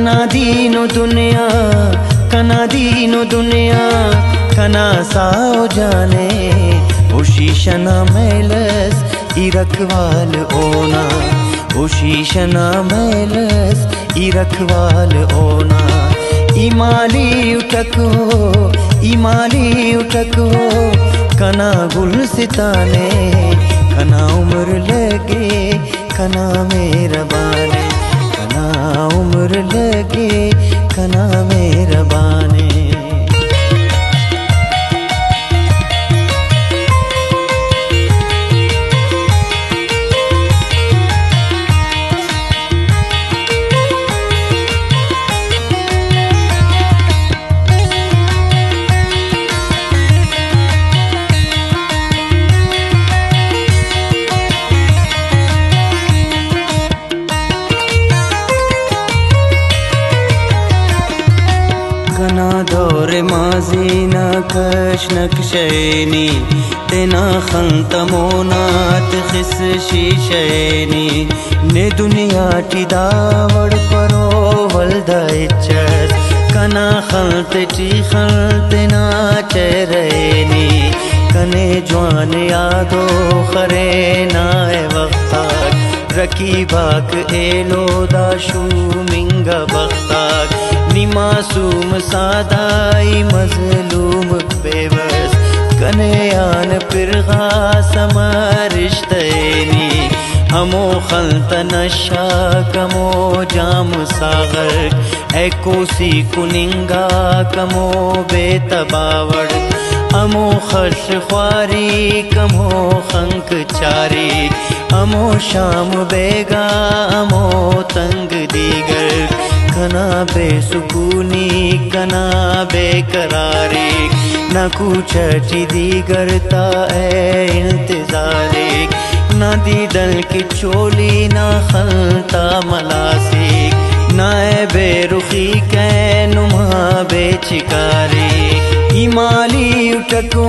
कना दीनो दुनिया, कना दीनो दुनिया, कना साओ जाने। ओ शीशना मैलस ई रखवाल ओना ओ शीशना मैलस ई रखवाल ओना। इमाली उठको इमाली उठको कना गुल सिताने कना उम्र लगे कना मेरा बाने। कना मेरा बाने। ीणा कृष्ण शयणी तेनात मोनाथ हि शयणी नि दुनिो वल्दय च कनात् नाचरणी कने ज्वान यादो खरे नाय वक्ता रकी हरेना एलो दाशु दाशुमिङ्ग निमासूम सादाई मजलूम बेबस कनयान पिरगा समरिश्तनी। हमो खलत नशा कमो जाम सागर ए कोसी कुनिंगा कमो बेतबावड़। अमो खश ख्वारी कमो खंक चारी। अमो शाम बेगा अमो तंग दीगर कना बेसुकूनी कना बेकरारी न कुछ दीगरता है इंतजारे। न दीदल की चोली, न खलता मलासी। न बेरुखी कै नुमा बेचिकारी। उठको,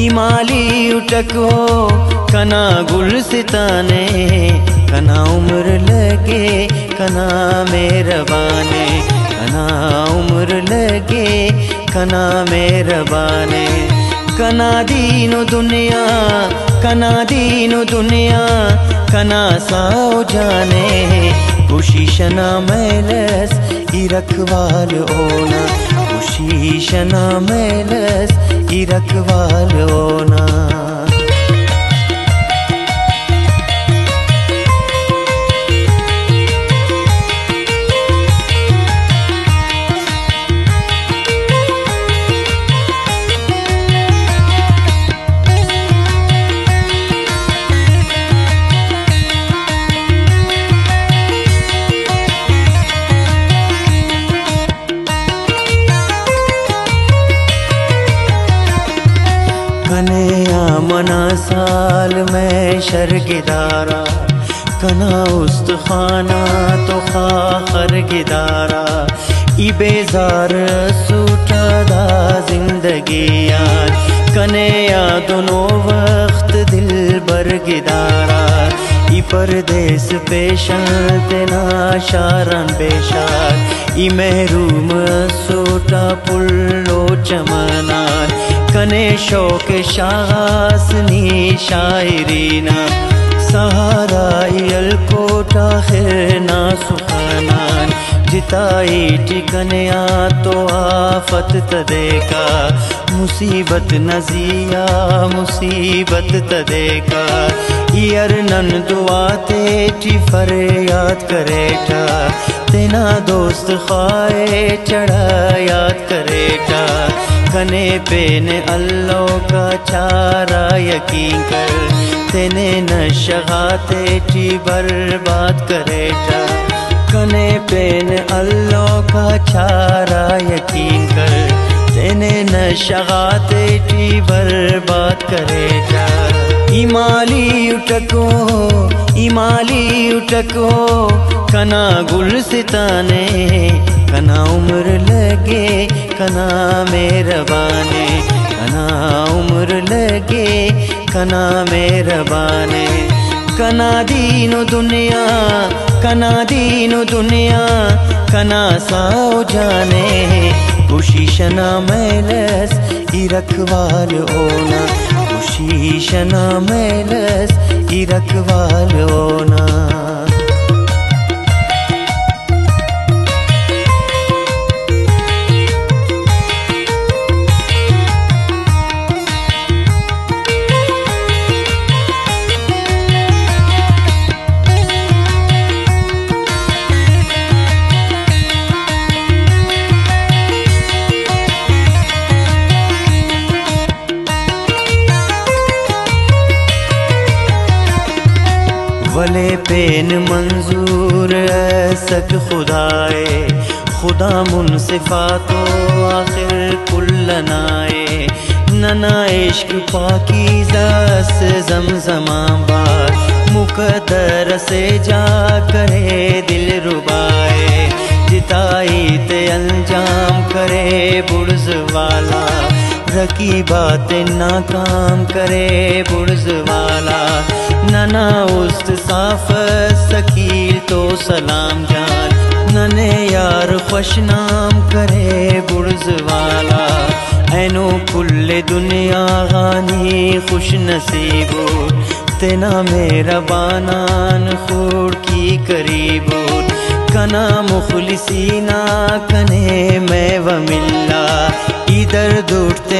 इमाली उठको, कना गुल सिताने कना उम्र लगे, कना मेहरबाने कना उम्र लगे, कना मेहरबाने कना दीनो दुनिया, कना दीनो दुनिया, कना साओ जाने खुशीशना मैलस ई रखवाल ओना खुशीशना मैलस ई साल में शर्गिदारा, कना उस्तखाना तो खाखर गिदारा ई बेजार सूटदा ज़िंदगी यार, कने या दोनों वक्त दिल बर गिदारा ई परदेस पेशन तेना शारन बेशार ई महरूम सोटा पुल्लो चमनान कने शौक शासनी शायरीना। सहारा इयल कोटा खिरना सुखानान। जिताई टिकनया तो आफत तदेका। मुसीबत नजिया, मुसीबत तदेका। यर नन दुआ ते टी फरियाद करेटा। तेना दोस्त खाए चढ़ा याद करेटा। कने पेन अल्लाह का चारा यकीन कर। तेने नशगाते टी बर्बाद करे करेटा कने पेन अल्लाह का चारा यकीन कर। तेने नशगाते टी बर्बाद करे करेटा इमाली उठको इमाली उठको, कना गुल सिताने कना उम्र लगे कना मेहरबाने कना उम्र लगे, कना मेहरबाने कना दीनो दुनिया, कना दीनो दुनिया, कना साओ जाने। खुशीशना मैलस इरखवाल ओना खुशीशना मैलस इरखवाल ओना वले पेन मंजूर सक खुदाए। खुदा मुनसिफा तो आखिर कुल्लनाए नना इश्क पाकी जस जमजमा बार। मुकदर से जा करे दिल रुबाए। जिताई ते अंजाम करे बुर्ज वाला। रकी बात नाकाम करे बुर्ज वाला। नना उस्त साफ़ सकील तो सलाम जान। नने यार खुश नाम करे बुर्ज वाला। ऐनो कुल्ले दुनिया गानी खुश नसीबो तेना मेरा बानान खोड़ की करीबो कना मुखलिसीना कने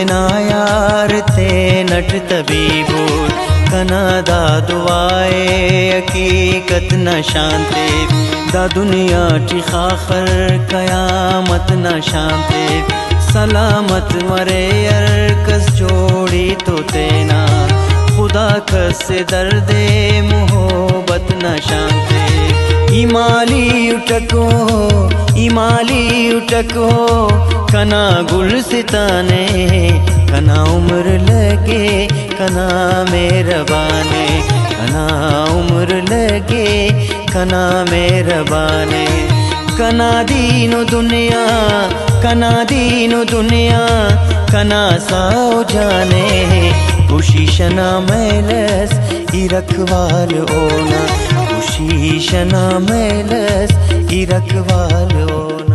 ना यार, ते नट तबीबो कना दा दुआए हकीकत न शांति। दा दुनिया टी खाखर, कयामत न शांति। सलामत मरे अर कस जोड़ी तो तेना। खुदा कस दर्दे, मोहब्बत न शांते। इमाली उठको इमाली उठको, कना गुल सिताने कना उम्र लगे, कना मेहरबाने। कना उम्र लगे, कना मेहरबाने। कना दीनो दुनिया, कना दीनो दुनिया, कना साओ जाने। खुशी शना मेल इरकवालो खुशी शना मल इरकवालो